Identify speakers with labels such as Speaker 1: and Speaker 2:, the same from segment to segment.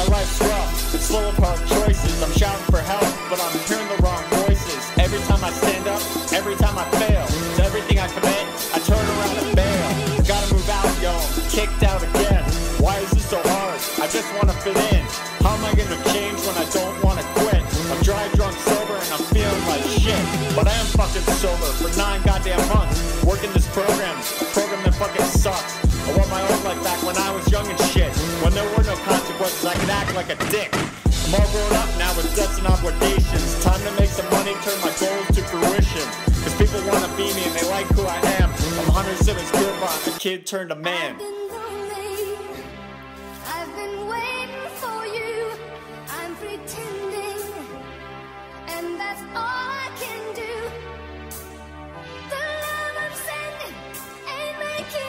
Speaker 1: My life's rough, it's full of hard choices. I'm shouting for help, but I'm hearing the wrong voices. Every time I stand up, every time I fail, to everything I commit, I turn around and bail. I gotta move out, yo, kicked out Gonna change when I don't wanna quit? I'm dry, drunk, sober, and I'm feeling like shit. But I am fucking sober for nine goddamn months. Working this program, program that fucking sucks. I want my own life back when I was young and shit. When there were no consequences, I could act like a dick. I'm all grown up now with debts and obligations. Time to make some money, turn my goals to fruition. Cause people wanna be me and they like who I am. I'm Hunter Simmons Pierpont, a kid turned a man.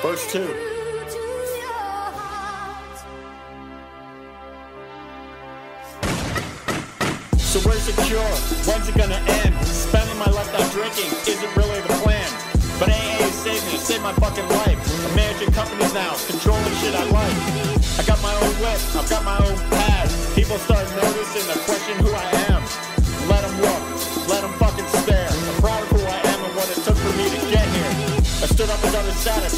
Speaker 1: Verse
Speaker 2: it
Speaker 1: two.
Speaker 2: through to your heart.
Speaker 1: So where's the cure? When's it gonna end? Spending my life out drinking isn't really the plan. But AA saved me, saved my fucking life. I'm managing companies now, controlling shit I like. I got my own whip, I've got my own pad. People start noticing, they question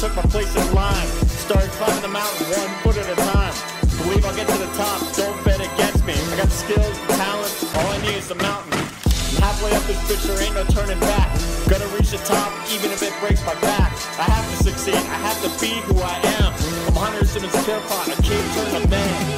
Speaker 1: took my place in line. Started climbing the mountain one foot at a time. Believe I'll get to the top, don't bet against me. I got skills, talent, all I need is the mountain. I'm halfway up this bitch, there ain't no turning back. Gonna reach the top, even if it breaks my back. I have to succeed, I have to be who I am. I'm Hunter Simmons Pierpont, a kid turned a man.